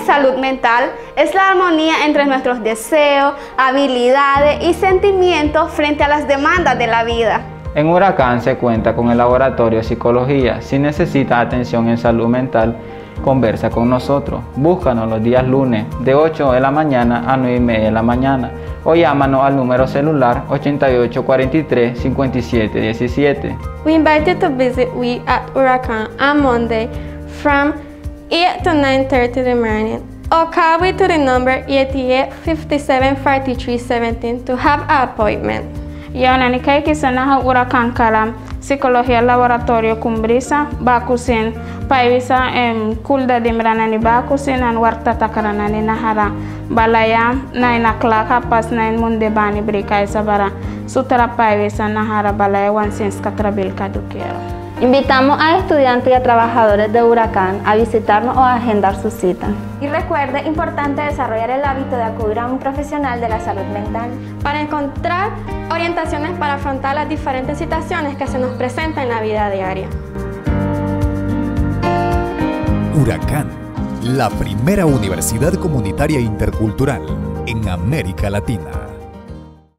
salud mental? Es la armonía entre nuestros deseos, habilidades y sentimientos frente a las demandas de la vida. En Huracán se cuenta con el laboratorio de psicología. Si necesitas atención en salud mental, conversa con nosotros. Búscanos los días lunes de 8 de la mañana a 9 y media de la mañana o llámanos al número celular 8843 5717. We invite you to visit we at Huracán on Monday from 8 to 9.30 in the morning. Or call we to the number 88 57 43 17 to have an appointment. Yana ni kai kisana hurakan kalam psikología laboratorio kumbrisa bakusin. Paivisa em kulda dimrana ni bakusin an warta takarana ni nahara. Balaya nine o'clock pas na in munde bani brika isabara. Sutra paivisa nahara balaya wansin skatrabil kadukero Invitamos a estudiantes y a trabajadores de Huracán a visitarnos o a agendar su cita. Y recuerde, importante desarrollar el hábito de acudir a un profesional de la salud mental para encontrar orientaciones para afrontar las diferentes situaciones que se nos presentan en la vida diaria. Huracán, la primera universidad comunitaria intercultural en América Latina.